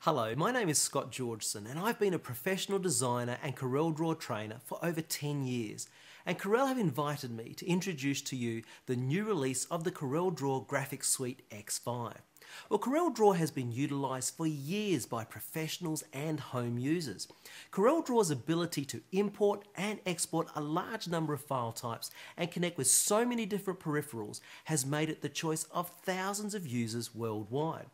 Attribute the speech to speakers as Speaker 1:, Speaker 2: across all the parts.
Speaker 1: Hello, my name is Scott Georgeson and I've been a professional designer and CorelDRAW trainer for over 10 years. And Corel have invited me to introduce to you the new release of the CorelDRAW Graphics Suite X5. Well, CorelDRAW has been utilised for years by professionals and home users. CorelDRAW's ability to import and export a large number of file types and connect with so many different peripherals has made it the choice of thousands of users worldwide.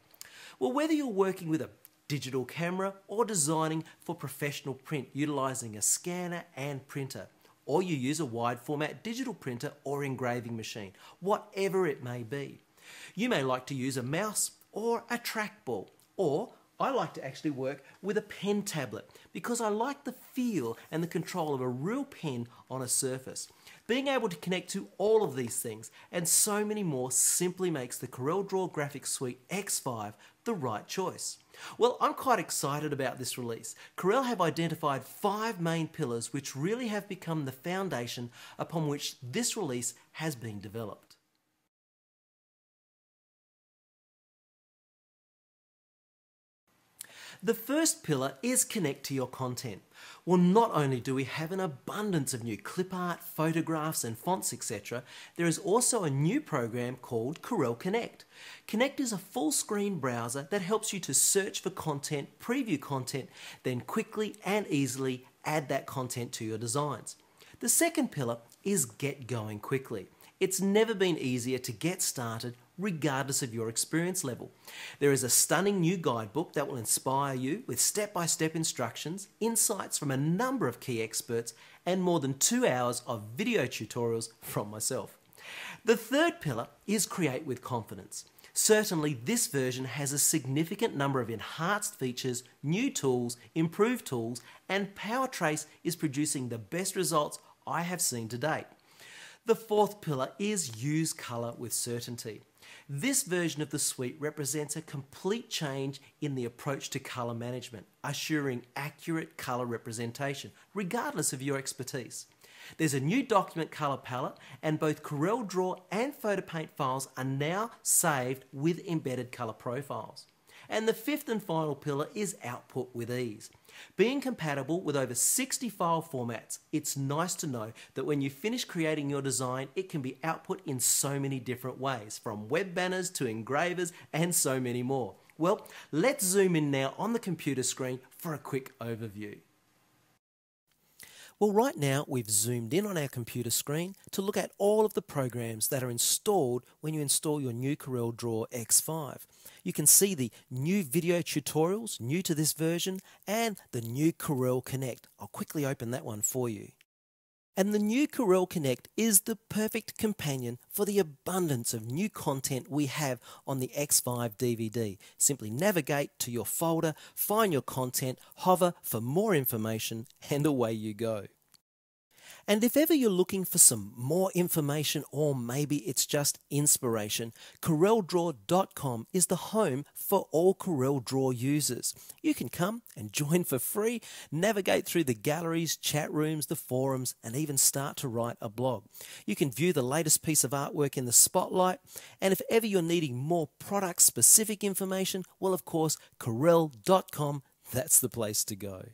Speaker 1: Well, whether you're working with a digital camera or designing for professional print utilizing a scanner and printer, or you use a wide format digital printer or engraving machine, whatever it may be. You may like to use a mouse or a trackball, or I like to actually work with a pen tablet because I like the feel and the control of a real pen on a surface. Being able to connect to all of these things and so many more simply makes the CorelDRAW Graphics Suite X5 the right choice. Well, I'm quite excited about this release. Corel have identified five main pillars which really have become the foundation upon which this release has been developed. The first pillar is connect to your content. Well, not only do we have an abundance of new clip art, photographs, and fonts, etc., there is also a new program called Corel Connect. Connect is a full screen browser that helps you to search for content, preview content, then quickly and easily add that content to your designs. The second pillar is get going quickly. It's never been easier to get started regardless of your experience level. There is a stunning new guidebook that will inspire you with step by step instructions, insights from a number of key experts, and more than two hours of video tutorials from myself. The third pillar is create with confidence. Certainly, this version has a significant number of enhanced features, new tools, improved tools, and PowerTrace is producing the best results I have seen to date. The fourth pillar is use colour with certainty. This version of the suite represents a complete change in the approach to colour management, assuring accurate colour representation, regardless of your expertise. There's a new document colour palette, and both CorelDRAW and PhotoPaint files are now saved with embedded colour profiles. And the fifth and final pillar is output with ease. Being compatible with over 60 file formats, it's nice to know that when you finish creating your design, it can be output in so many different ways, from web banners to engravers and so many more. Well, let's zoom in now on the computer screen for a quick overview. Well, right now we've zoomed in on our computer screen to look at all of the programs that are installed when you install your new CorelDRAW X5. You can see the new video tutorials, new to this version, and the new Corel Connect. I'll quickly open that one for you. And the new Corel Connect is the perfect companion for the abundance of new content we have on the X5 DVD. Simply navigate to your folder, find your content, hover for more information, and away you go. And if ever you're looking for some more information or maybe it's just inspiration, CorelDRAW.com is the home for all CorelDRAW users. You can come and join for free, navigate through the galleries, chat rooms, the forums, and even start to write a blog. You can view the latest piece of artwork in the spotlight, and if ever you're needing more product specific information, well, of course, Corel.com, that's the place to go.